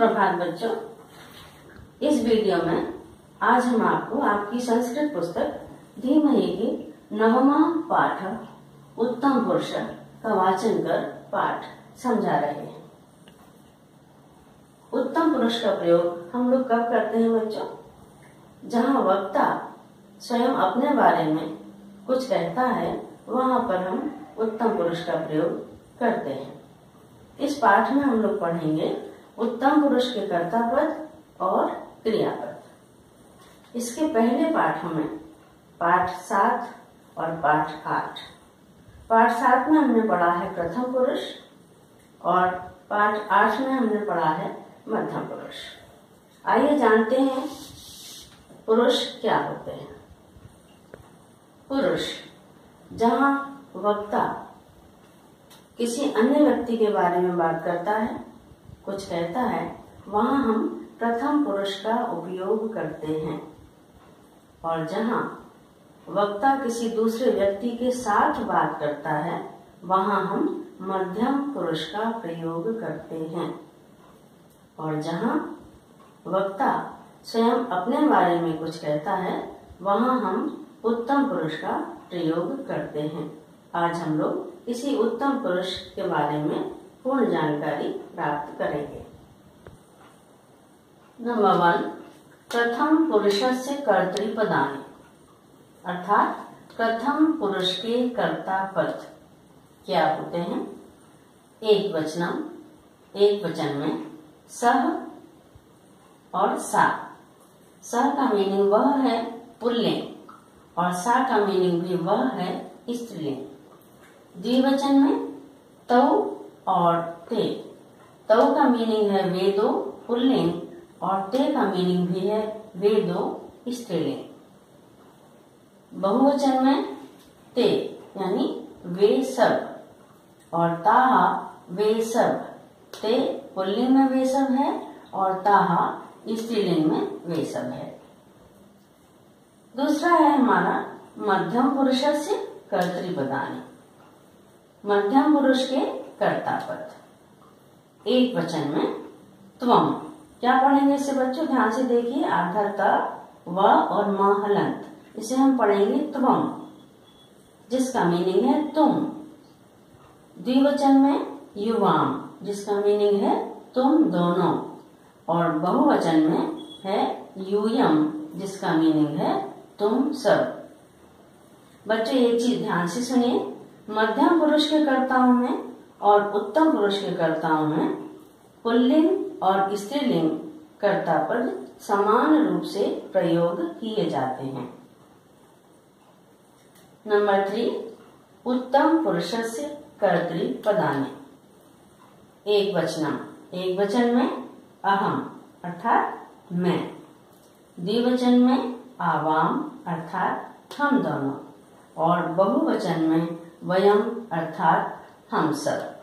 नमस्कार बच्चों। इस वीडियो में आज हम आपको आपकी संस्कृत पुस्तक धीमही की नवमा पाठ, उत्तम पुरुष का वाचन कर पाठ समझा रहे हैं। उत्तम पुरुष का प्रयोग हम लोग कब करते हैं बच्चों? जहाँ वक्ता स्वयं अपने बारे में कुछ कहता है, वहाँ पर हम उत्तम पुरुष का प्रयोग करते हैं। इस पाठ में हम लोग पढ़ेंगे उत्तम पुरुष के कर्ता पद और क्रियापद। इसके पहले पाठों में पाठ सात और पाठ आठ। पाठ सात में हमने पढ़ा है प्रथम पुरुष और पाठ आठ में हमने पढ़ा है मध्यम पुरुष। आइए जानते हैं पुरुष क्या होते हैं। पुरुष, जहाँ वक्ता किसी अन्य व्यक्ति के बारे में बात करता है कुछ कहता है, वहाँ हम प्रथम पुरुष का उपयोग करते हैं। और जहाँ वक्ता किसी दूसरे व्यक्ति के साथ बात करता है, वहाँ हम मध्यम पुरुष का प्रयोग करते हैं। और जहाँ वक्ता स्वयं अपने बारे में कुछ कहता है, वहाँ हम उत्तम पुरुष का प्रयोग करते हैं। आज हम लोग इसी उत्तम पुरुष के बारे में पूर्ण जानकारी प्राप्त करेंगे। नंबर वन प्रथम पुरुष से कर्तृपदानी अर्थात प्रथम पुरुष के कर्ता पद। क्या होते हैं? एक वचनम, एक वचन में सह और सा। सह का मीनिंग वह है पुल्लिंग, और सा का मीनिंग भी वह है स्त्रीलिंग। द्विवचन में तव और ते। तव का मीनिंग है वे दो पुल्लिंग, और ते का मीनिंग भी है वे दो स्त्रीलिंग। बहुवचन में ते, यानी वे सब, और ताहा वे सब। ते पुल्लिंग में वे सब है, और ताहा स्त्रीलिंग में वे सब है। दूसरा है हमारा मध्यम पुरुष से कर्तृपदानी मध्यम पुरुष के कर्ता पद। एक वचन में त्वम क्या पढ़ेंगे इससे बच्चों? ध्यान से देखिए आधार का व और म हलंत। इसे हम पढ़ेंगे त्वम जिसका मीनिंग है तुम। द्विवचन में, युवाम। जिसका मीनिंग है तुम दोनों। और बहुवचन में है यूयम। जिसका मीनिंग है तुम सब। बच्चों, एक चीज़ ध्यान से सुनिए। मध्यम पुरुष के कर्ताओं में और उत्तम पुरुष के कर्ताओं में पुल्लिंग और स्त्रीलिंग कर्ता पद समान रूप से प्रयोग किए जाते हैं। नंबर थ्री, उत्तम पुरुष से कर्तृ पदाने। एक वचनम। एक वचन में अहम, अर्थात मैं। द्विवचन में आवाम, अर्थात हम दोनों। और बहुवचन में वयम, अर्थात हम सब